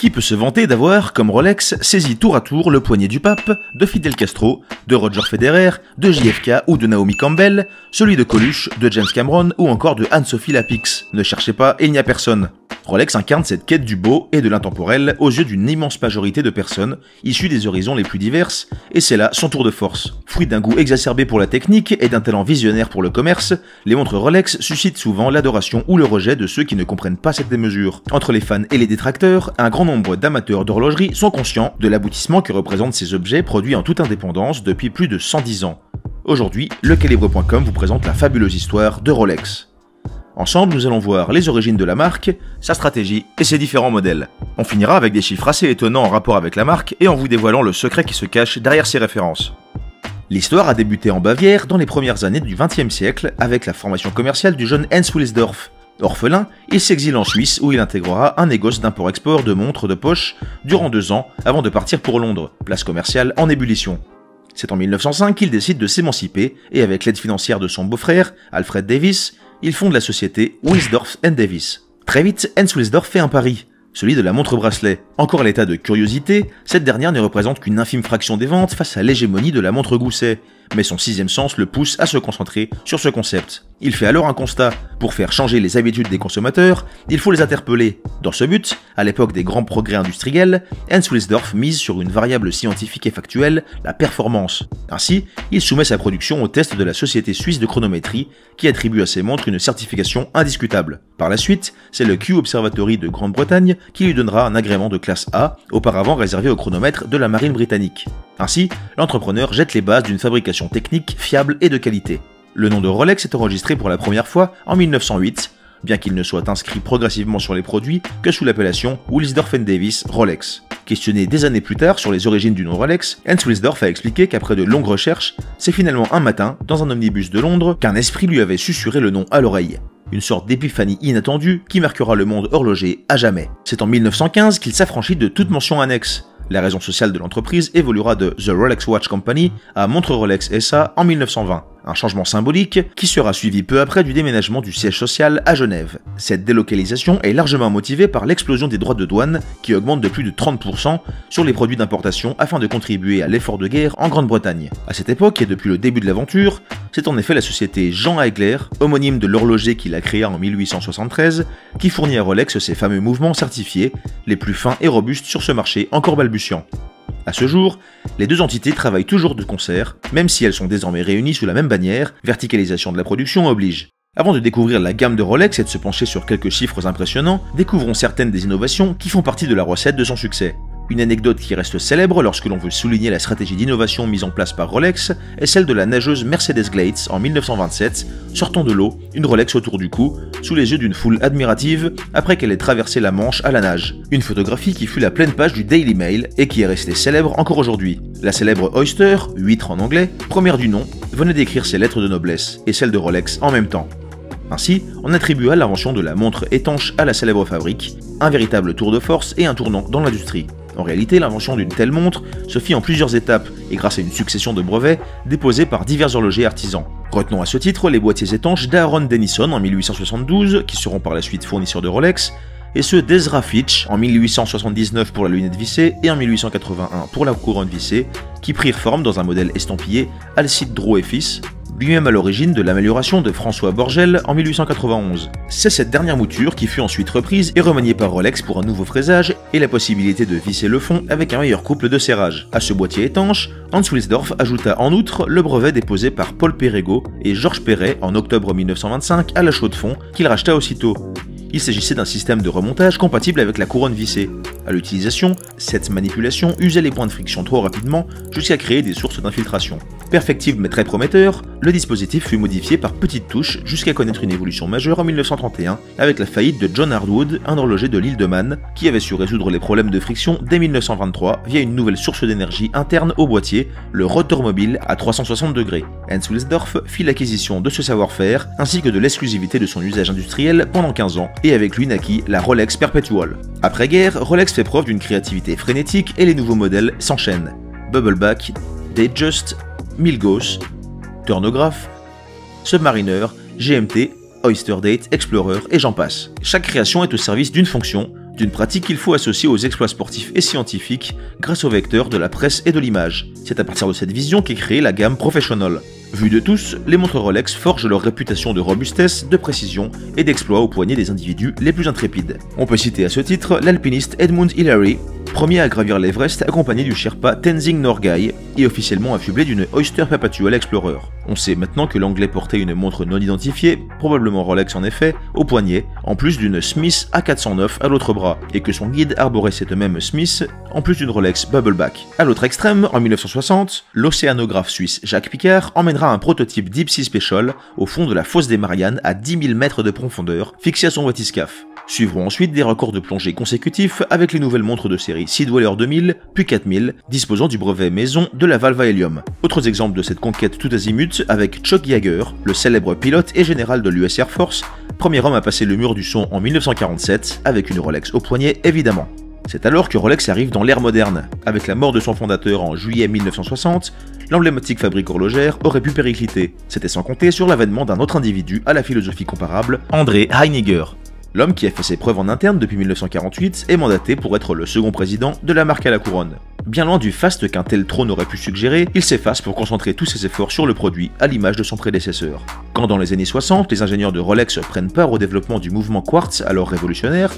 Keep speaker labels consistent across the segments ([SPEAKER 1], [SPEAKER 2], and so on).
[SPEAKER 1] Qui peut se vanter d'avoir, comme Rolex, saisi tour à tour le poignet du pape, de Fidel Castro, de Roger Federer, de JFK ou de Naomi Campbell, celui de Coluche, de James Cameron ou encore de Anne-Sophie Lapix? Ne cherchez pas, il n'y a personne. Rolex incarne cette quête du beau et de l'intemporel aux yeux d'une immense majorité de personnes, issues des horizons les plus diverses, et c'est là son tour de force. Fruit d'un goût exacerbé pour la technique et d'un talent visionnaire pour le commerce, les montres Rolex suscitent souvent l'adoration ou le rejet de ceux qui ne comprennent pas cette démesure. Entre les fans et les détracteurs, un grand nombre d'amateurs d'horlogerie sont conscients de l'aboutissement que représentent ces objets produits en toute indépendance depuis plus de 110 ans. Aujourd'hui, lecalibre.com vous présente la fabuleuse histoire de Rolex. Ensemble, nous allons voir les origines de la marque, sa stratégie et ses différents modèles. On finira avec des chiffres assez étonnants en rapport avec la marque et en vous dévoilant le secret qui se cache derrière ces références. L'histoire a débuté en Bavière dans les premières années du XXe siècle avec la formation commerciale du jeune Hans Wilsdorf. Orphelin, il s'exile en Suisse où il intégrera un négoce d'import-export de montres de poche durant deux ans avant de partir pour Londres, place commerciale en ébullition. C'est en 1905 qu'il décide de s'émanciper et avec l'aide financière de son beau-frère, Alfred Davis, il fonde la société Wilsdorf Davis. Très vite, Hans Wilsdorf fait un pari, celui de la montre bracelet. Encore à l'état de curiosité, cette dernière ne représente qu'une infime fraction des ventes face à l'hégémonie de la montre gousset, mais son sixième sens le pousse à se concentrer sur ce concept. Il fait alors un constat. Pour faire changer les habitudes des consommateurs, il faut les interpeller. Dans ce but, à l'époque des grands progrès industriels, Hans Wilsdorf mise sur une variable scientifique et factuelle, la performance. Ainsi, il soumet sa production au test de la société suisse de chronométrie, qui attribue à ses montres une certification indiscutable. Par la suite, c'est le Q Observatory de Grande-Bretagne qui lui donnera un agrément de classe A, auparavant réservé au chronomètre de la marine britannique. Ainsi, l'entrepreneur jette les bases d'une fabrication technique fiable et de qualité. Le nom de Rolex est enregistré pour la première fois en 1908, bien qu'il ne soit inscrit progressivement sur les produits que sous l'appellation Wilsdorf Davis Rolex. Questionné des années plus tard sur les origines du nom Rolex, Hans Wilsdorf a expliqué qu'après de longues recherches, c'est finalement un matin, dans un omnibus de Londres, qu'un esprit lui avait susurré le nom à l'oreille. Une sorte d'épiphanie inattendue qui marquera le monde horloger à jamais. C'est en 1915 qu'il s'affranchit de toute mention annexe, la raison sociale de l'entreprise évoluera de The Rolex Watch Company à Montre Rolex SA en 1920 un changement symbolique qui sera suivi peu après du déménagement du siège social à Genève. Cette délocalisation est largement motivée par l'explosion des droits de douane qui augmentent de plus de 30% sur les produits d'importation afin de contribuer à l'effort de guerre en Grande-Bretagne. À cette époque et depuis le début de l'aventure, c'est en effet la société Jean Eigler, homonyme de l'horloger qu'il a créé en 1873, qui fournit à Rolex ces fameux mouvements certifiés, les plus fins et robustes sur ce marché encore balbutiant. À ce jour, les deux entités travaillent toujours de concert, même si elles sont désormais réunies sous la même bannière, verticalisation de la production oblige. Avant de découvrir la gamme de Rolex et de se pencher sur quelques chiffres impressionnants, découvrons certaines des innovations qui font partie de la recette de son succès. Une anecdote qui reste célèbre lorsque l'on veut souligner la stratégie d'innovation mise en place par Rolex est celle de la nageuse Mercedes Glades en 1927, sortant de l'eau, une Rolex autour du cou, sous les yeux d'une foule admirative après qu'elle ait traversé la Manche à la nage. Une photographie qui fut la pleine page du Daily Mail et qui est restée célèbre encore aujourd'hui. La célèbre Oyster, huître en anglais, première du nom, venait d'écrire ses lettres de noblesse, et celle de Rolex en même temps. Ainsi, on attribua l'invention de la montre étanche à la célèbre fabrique, un véritable tour de force et un tournant dans l'industrie. En réalité, l'invention d'une telle montre se fit en plusieurs étapes et grâce à une succession de brevets déposés par divers horlogers artisans. Retenons à ce titre les boîtiers étanches d'Aaron Denison en 1872, qui seront par la suite fournisseurs de Rolex, et ceux d'Ezra Fitch en 1879 pour la lunette vissée et en 1881 pour la couronne vissée, qui prirent forme dans un modèle estampillé Alcide Draw et Fils, lui-même à l'origine de l'amélioration de François Borgel en 1891. C'est cette dernière mouture qui fut ensuite reprise et remaniée par Rolex pour un nouveau fraisage et la possibilité de visser le fond avec un meilleur couple de serrage. À ce boîtier étanche, Hans Wilsdorf ajouta en outre le brevet déposé par Paul Perrego et Georges Perret en octobre 1925 à la chaux de fond qu'il racheta aussitôt. Il s'agissait d'un système de remontage compatible avec la couronne vissée. À l'utilisation, cette manipulation usait les points de friction trop rapidement jusqu'à créer des sources d'infiltration. Perfectible mais très prometteur, le dispositif fut modifié par petites touches jusqu'à connaître une évolution majeure en 1931 avec la faillite de John Hardwood, un horloger de l'île de Man, qui avait su résoudre les problèmes de friction dès 1923 via une nouvelle source d'énergie interne au boîtier, le rotor mobile à 360 degrés. Hans Wilsdorf fit l'acquisition de ce savoir-faire ainsi que de l'exclusivité de son usage industriel pendant 15 ans et avec lui naquit la Rolex Perpetual. Après-guerre, Rolex fait preuve d'une créativité frénétique et les nouveaux modèles s'enchaînent. Bubbleback, Datejust, Milgauss, Turnograph, Submariner, GMT, Oyster Date, Explorer et j'en passe. Chaque création est au service d'une fonction, d'une pratique qu'il faut associer aux exploits sportifs et scientifiques grâce au vecteur de la presse et de l'image. C'est à partir de cette vision qu'est créée la gamme Professional. Vue de tous, les montres Rolex forgent leur réputation de robustesse, de précision et d'exploit au poignet des individus les plus intrépides. On peut citer à ce titre l'alpiniste Edmund Hillary, premier à gravir l'Everest accompagné du Sherpa Tenzing Norgay et officiellement affublé d'une Oyster Perpetual Explorer. On sait maintenant que l'anglais portait une montre non identifiée, probablement Rolex en effet, au poignet, en plus d'une Smith A409 à l'autre bras, et que son guide arborait cette même Smith, en plus d'une Rolex Bubbleback. À l'autre extrême, en 1960, l'océanographe suisse Jacques Picard emmènera un prototype Deep Sea Special au fond de la fosse des Mariannes à 10 000 mètres de profondeur, fixé à son bathyscaphe. Suivront ensuite des records de plongée consécutifs avec les nouvelles montres de série Seedweller 2000 puis 4000, disposant du brevet maison de la valve à hélium. Autres exemples de cette conquête tout azimut avec Chuck Yeager, le célèbre pilote et général de l'US Air Force, premier homme à passer le mur du son en 1947 avec une Rolex au poignet évidemment. C'est alors que Rolex arrive dans l'ère moderne. Avec la mort de son fondateur en juillet 1960, l'emblématique fabrique horlogère aurait pu péricliter. C'était sans compter sur l'avènement d'un autre individu à la philosophie comparable, André Heiniger. L'homme qui a fait ses preuves en interne depuis 1948 est mandaté pour être le second président de la marque à la couronne. Bien loin du faste qu'un tel trône aurait pu suggérer, il s'efface pour concentrer tous ses efforts sur le produit, à l'image de son prédécesseur. Quand dans les années 60, les ingénieurs de Rolex prennent part au développement du mouvement Quartz, alors révolutionnaire,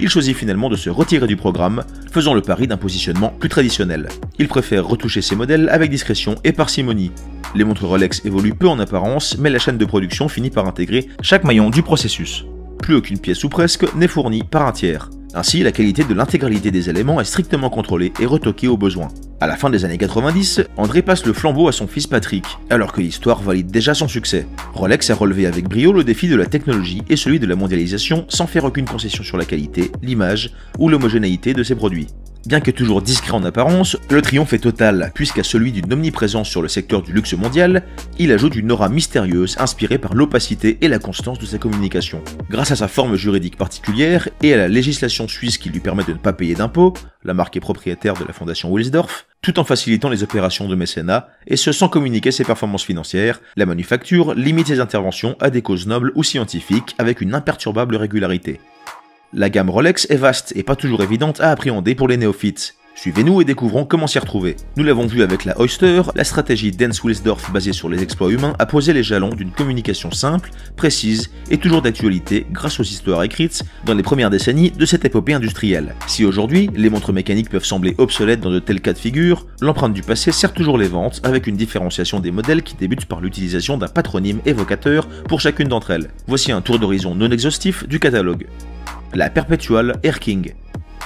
[SPEAKER 1] il choisit finalement de se retirer du programme, faisant le pari d'un positionnement plus traditionnel. Il préfère retoucher ses modèles avec discrétion et parcimonie. Les montres Rolex évoluent peu en apparence, mais la chaîne de production finit par intégrer chaque maillon du processus plus aucune pièce ou presque n'est fournie par un tiers. Ainsi, la qualité de l'intégralité des éléments est strictement contrôlée et retoquée au besoin. À la fin des années 90, André passe le flambeau à son fils Patrick, alors que l'histoire valide déjà son succès. Rolex a relevé avec brio le défi de la technologie et celui de la mondialisation sans faire aucune concession sur la qualité, l'image ou l'homogénéité de ses produits. Bien que toujours discret en apparence, le triomphe est total, puisqu'à celui d'une omniprésence sur le secteur du luxe mondial, il ajoute une aura mystérieuse inspirée par l'opacité et la constance de sa communication. Grâce à sa forme juridique particulière et à la législation suisse qui lui permet de ne pas payer d'impôts, la marque est propriétaire de la fondation Wilsdorf, tout en facilitant les opérations de mécénat, et ce sans communiquer ses performances financières, la manufacture limite ses interventions à des causes nobles ou scientifiques avec une imperturbable régularité. La gamme Rolex est vaste et pas toujours évidente à appréhender pour les néophytes. Suivez-nous et découvrons comment s'y retrouver. Nous l'avons vu avec la Oyster, la stratégie Dance Wilsdorf basée sur les exploits humains a posé les jalons d'une communication simple, précise et toujours d'actualité grâce aux histoires écrites dans les premières décennies de cette épopée industrielle. Si aujourd'hui, les montres mécaniques peuvent sembler obsolètes dans de tels cas de figure, l'empreinte du passé sert toujours les ventes avec une différenciation des modèles qui débute par l'utilisation d'un patronyme évocateur pour chacune d'entre elles. Voici un tour d'horizon non exhaustif du catalogue la Perpetual Air King.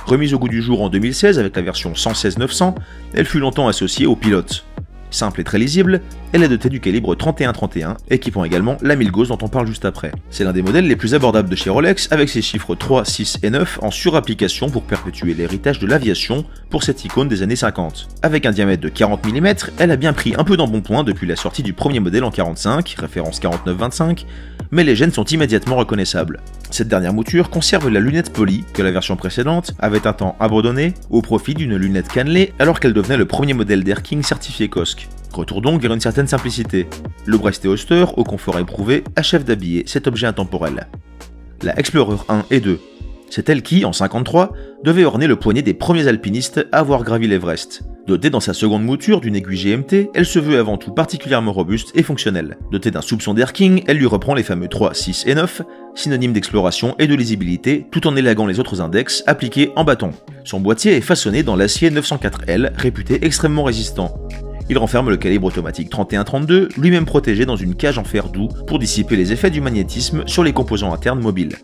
[SPEAKER 1] Remise au goût du jour en 2016 avec la version 116-900, elle fut longtemps associée au pilote. Simple et très lisible, elle est dotée du calibre 31-31, équipant également la Milgauss dont on parle juste après. C'est l'un des modèles les plus abordables de chez Rolex, avec ses chiffres 3, 6 et 9 en surapplication pour perpétuer l'héritage de l'aviation pour cette icône des années 50. Avec un diamètre de 40 mm, elle a bien pris un peu d'embonpoint depuis la sortie du premier modèle en 45, référence 49-25, mais les gènes sont immédiatement reconnaissables. Cette dernière mouture conserve la lunette polie que la version précédente avait un temps abandonné au profit d'une lunette cannelée alors qu'elle devenait le premier modèle d'Air King certifié COSC. Retour donc vers une certaine simplicité. Le Brest Oster, au confort éprouvé, achève d'habiller cet objet intemporel. La Explorer 1 et 2. C'est elle qui, en 53, devait orner le poignet des premiers alpinistes à avoir gravi l'Everest. Dotée dans sa seconde mouture d'une aiguille GMT, elle se veut avant tout particulièrement robuste et fonctionnelle. Dotée d'un soupçon d'Air King, elle lui reprend les fameux 3, 6 et 9, synonymes d'exploration et de lisibilité, tout en élaguant les autres index appliqués en bâton. Son boîtier est façonné dans l'acier 904L, réputé extrêmement résistant. Il renferme le calibre automatique 31-32, lui-même protégé dans une cage en fer doux pour dissiper les effets du magnétisme sur les composants internes mobiles.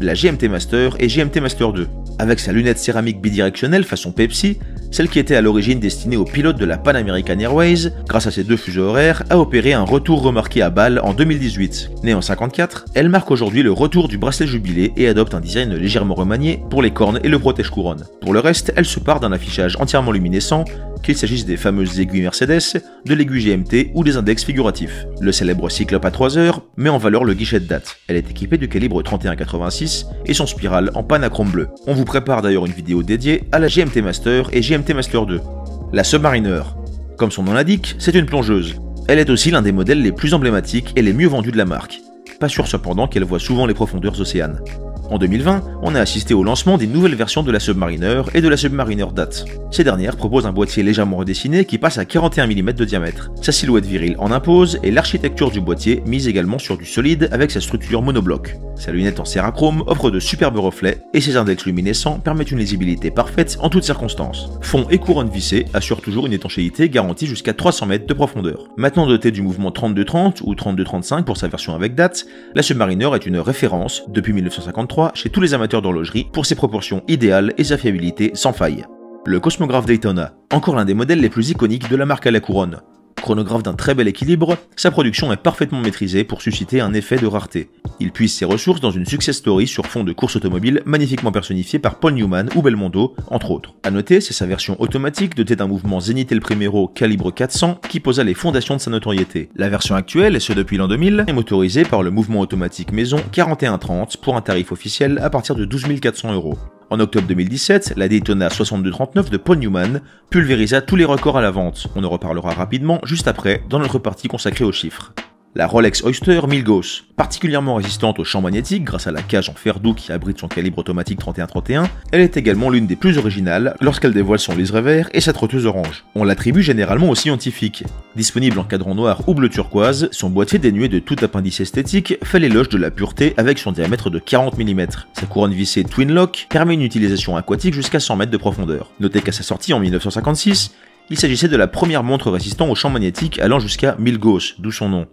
[SPEAKER 1] La GMT Master et GMT Master 2. Avec sa lunette céramique bidirectionnelle façon Pepsi, celle qui était à l'origine destinée aux pilotes de la Pan American Airways, grâce à ses deux fuseaux horaires, a opéré un retour remarqué à Bâle en 2018. Née en 54, elle marque aujourd'hui le retour du bracelet jubilé et adopte un design légèrement remanié pour les cornes et le protège-couronne. Pour le reste, elle se part d'un affichage entièrement luminescent, qu'il s'agisse des fameuses aiguilles Mercedes, de l'aiguille GMT ou des index figuratifs. Le célèbre Cyclope à 3 heures met en valeur le guichet de date. Elle est équipée du calibre 3186 et son spirale en panachrome bleu. On vous prépare d'ailleurs une vidéo dédiée à la GMT Master et GMT Master 2. La Submariner. Comme son nom l'indique, c'est une plongeuse. Elle est aussi l'un des modèles les plus emblématiques et les mieux vendus de la marque. Pas sûr cependant qu'elle voit souvent les profondeurs océanes. En 2020, on a assisté au lancement des nouvelles versions de la Submariner et de la Submariner DAT. Ces dernières proposent un boîtier légèrement redessiné qui passe à 41 mm de diamètre. Sa silhouette virile en impose et l'architecture du boîtier mise également sur du solide avec sa structure monobloc. Sa lunette en cérachrome offre de superbes reflets et ses index luminescents permettent une lisibilité parfaite en toutes circonstances. Fond et couronne vissée assurent toujours une étanchéité garantie jusqu'à 300 mètres de profondeur. Maintenant doté du mouvement 32-30 ou 32-35 pour sa version avec date, la Submariner est une référence depuis 1953 chez tous les amateurs d'horlogerie pour ses proportions idéales et sa fiabilité sans faille. Le Cosmographe Daytona, encore l'un des modèles les plus iconiques de la marque à la couronne. Chronographe d'un très bel équilibre, sa production est parfaitement maîtrisée pour susciter un effet de rareté. Il puise ses ressources dans une success story sur fond de course automobile magnifiquement personnifiée par Paul Newman ou Belmondo, entre autres. A noter, c'est sa version automatique dotée d'un mouvement Zenith El Primero calibre 400 qui posa les fondations de sa notoriété. La version actuelle, et ce depuis l'an 2000, est motorisée par le mouvement automatique maison 4130 pour un tarif officiel à partir de 12 400 euros. En octobre 2017, la Daytona 6239 de Paul Newman pulvérisa tous les records à la vente. On en reparlera rapidement juste après dans notre partie consacrée aux chiffres. La Rolex Oyster Milgauss, particulièrement résistante aux champs magnétiques grâce à la cage en fer doux qui abrite son calibre automatique 31-31, elle est également l'une des plus originales lorsqu'elle dévoile son liseré vert et sa trotteuse orange. On l'attribue généralement au scientifique. Disponible en cadran noir ou bleu turquoise, son boîtier dénué de tout appendice esthétique fait l'éloge de la pureté avec son diamètre de 40 mm. Sa couronne vissée Twin Lock permet une utilisation aquatique jusqu'à 100 mètres de profondeur. Notez qu'à sa sortie en 1956, il s'agissait de la première montre résistant aux champs magnétiques allant jusqu'à 1000 Gauss, d'où son nom.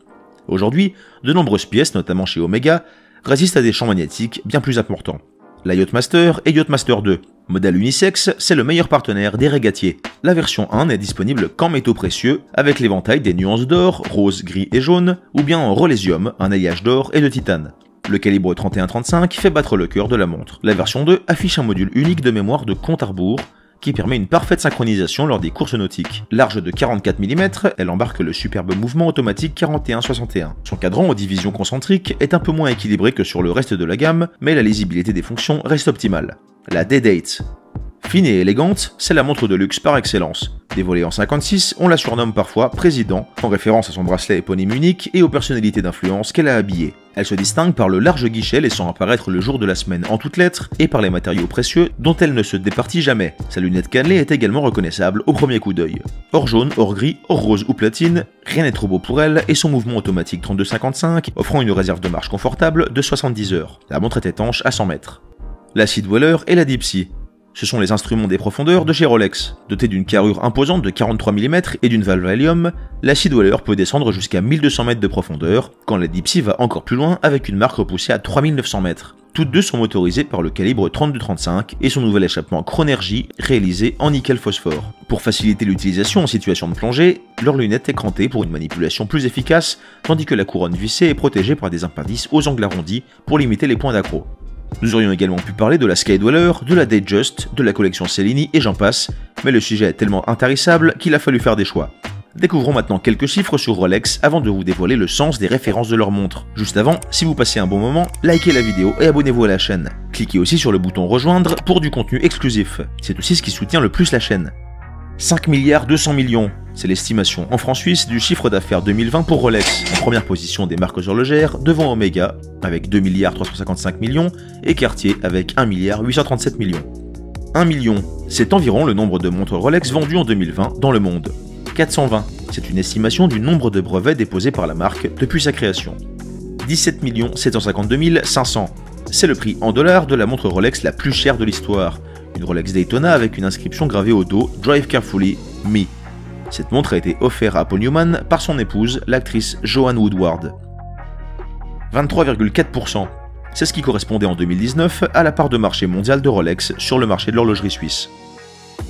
[SPEAKER 1] Aujourd'hui, de nombreuses pièces, notamment chez Omega, résistent à des champs magnétiques bien plus importants. La Yachtmaster et Yachtmaster 2. Modèle unisexe, c'est le meilleur partenaire des régatiers. La version 1 n'est disponible qu'en métaux précieux, avec l'éventail des nuances d'or, rose, gris et jaune, ou bien en rolésium, un alliage d'or et de titane. Le calibre 31-35 fait battre le cœur de la montre. La version 2 affiche un module unique de mémoire de compte à rebours, qui permet une parfaite synchronisation lors des courses nautiques. Large de 44 mm, elle embarque le superbe mouvement automatique 41-61. Son cadran aux divisions concentriques est un peu moins équilibré que sur le reste de la gamme, mais la lisibilité des fonctions reste optimale. La D-Date. Fine et élégante, c'est la montre de luxe par excellence. Dévoilée en 56, on la surnomme parfois Président, en référence à son bracelet éponyme unique et aux personnalités d'influence qu'elle a habillées. Elle se distingue par le large guichet laissant apparaître le jour de la semaine en toutes lettres et par les matériaux précieux dont elle ne se départit jamais. Sa lunette cannelée est également reconnaissable au premier coup d'œil. Or jaune, or gris, or rose ou platine, rien n'est trop beau pour elle et son mouvement automatique 32-55 offrant une réserve de marche confortable de 70 heures. La montre est étanche à 100 mètres. La Seed Dweller et la Sea. Ce sont les instruments des profondeurs de chez Rolex. Doté d'une carrure imposante de 43 mm et d'une valve Helium, la peut descendre jusqu'à 1200 mètres de profondeur, quand la Deep Sea va encore plus loin avec une marque repoussée à 3900 mètres. Toutes deux sont motorisées par le calibre 32-35 et son nouvel échappement Chronergy réalisé en nickel phosphore. Pour faciliter l'utilisation en situation de plongée, leur lunette est crantée pour une manipulation plus efficace, tandis que la couronne vissée est protégée par des impendices aux angles arrondis pour limiter les points d'accro. Nous aurions également pu parler de la Skydweller, de la Datejust, de la collection Cellini et j'en passe, mais le sujet est tellement intarissable qu'il a fallu faire des choix. Découvrons maintenant quelques chiffres sur Rolex avant de vous dévoiler le sens des références de leur montre. Juste avant, si vous passez un bon moment, likez la vidéo et abonnez-vous à la chaîne. Cliquez aussi sur le bouton rejoindre pour du contenu exclusif. C'est aussi ce qui soutient le plus la chaîne. 5 milliards 200 millions, c'est l'estimation en francs suisses du chiffre d'affaires 2020 pour Rolex, en première position des marques horlogères devant Omega avec 2 milliards 355 millions et Cartier avec 1 milliard 837 millions. 1 million, c'est environ le nombre de montres Rolex vendues en 2020 dans le monde. 420, c'est une estimation du nombre de brevets déposés par la marque depuis sa création. 17 752 500, c'est le prix en dollars de la montre Rolex la plus chère de l'histoire, une Rolex Daytona avec une inscription gravée au dos Drive Carefully, Me. Cette montre a été offerte à Paul Newman par son épouse, l'actrice Joanne Woodward. 23,4%. C'est ce qui correspondait en 2019 à la part de marché mondiale de Rolex sur le marché de l'horlogerie suisse.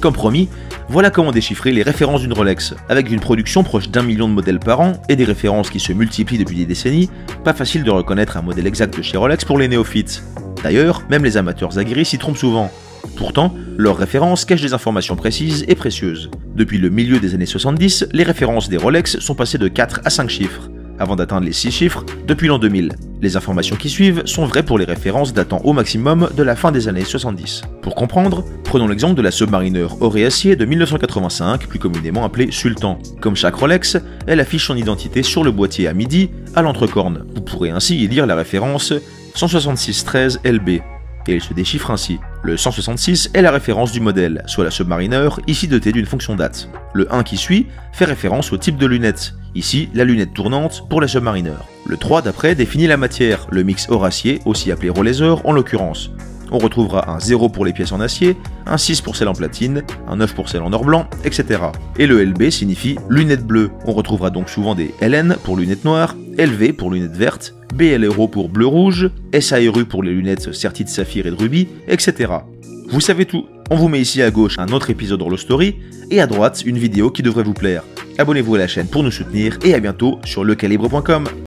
[SPEAKER 1] Comme promis, voilà comment déchiffrer les références d'une Rolex. Avec une production proche d'un million de modèles par an et des références qui se multiplient depuis des décennies, pas facile de reconnaître un modèle exact de chez Rolex pour les néophytes. D'ailleurs, même les amateurs aguerris s'y trompent souvent. Pourtant, leurs références cachent des informations précises et précieuses. Depuis le milieu des années 70, les références des Rolex sont passées de 4 à 5 chiffres, avant d'atteindre les 6 chiffres depuis l'an 2000. Les informations qui suivent sont vraies pour les références datant au maximum de la fin des années 70. Pour comprendre, prenons l'exemple de la Submariner or et acier de 1985, plus communément appelée Sultan. Comme chaque Rolex, elle affiche son identité sur le boîtier à midi, à l'entrecorne. Vous pourrez ainsi y lire la référence 16613 LB. et il se déchiffre ainsi. Le 166 est la référence du modèle, soit la Submariner, ici dotée d'une fonction date. Le 1 qui suit fait référence au type de lunette, ici la lunette tournante pour la Submariner. Le 3 d'après définit la matière, le mix auracier, aussi appelé Rollaser en l'occurrence. On retrouvera un 0 pour les pièces en acier, un 6 pour celles en platine, un 9 pour celles en or blanc, etc. Et le LB signifie lunette bleue. On retrouvera donc souvent des LN pour lunettes noires, LV pour lunettes vertes, BLRO pour bleu-rouge, SARU pour les lunettes serties de saphir et de rubis, etc. Vous savez tout. On vous met ici à gauche un autre épisode Rollo Story et à droite une vidéo qui devrait vous plaire. Abonnez-vous à la chaîne pour nous soutenir et à bientôt sur lecalibre.com.